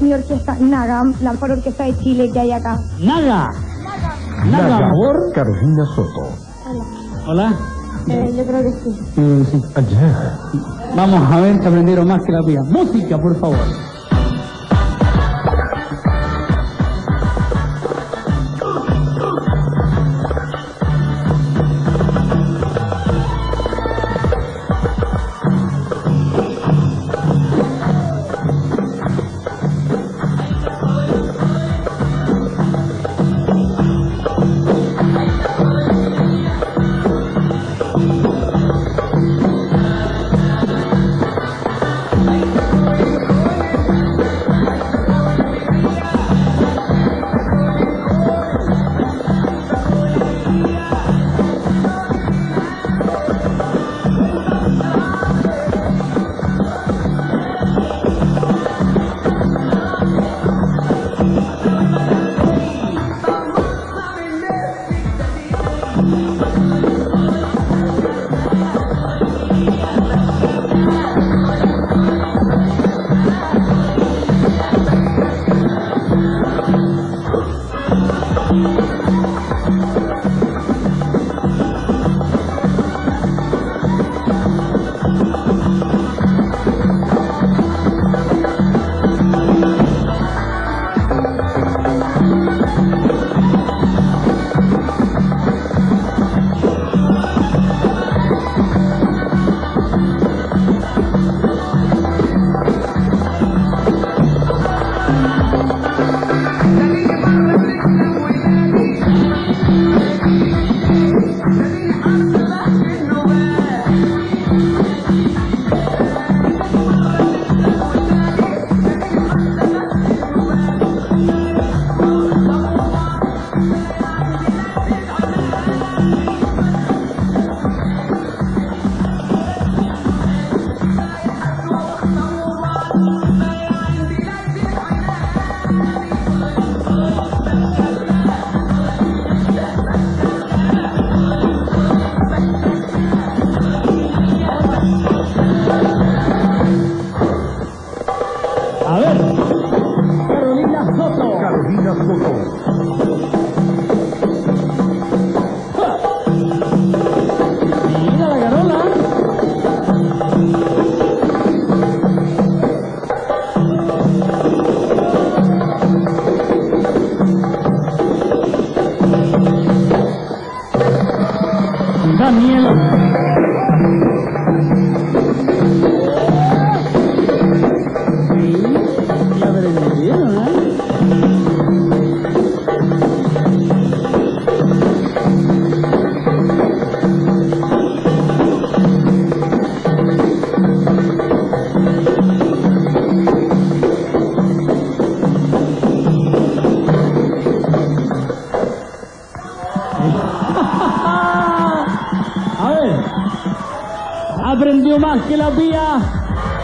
mi orquesta Naga, la mejor orquesta de Chile que hay acá. Naga. Naga, Naga, por. Carolina Soto. Hola. Eh, yo creo que sí. Mm, sí, allá. Vamos a ver si aprendieron más que la pía. Música, por favor. A Daniel. Aprendió más que la pía.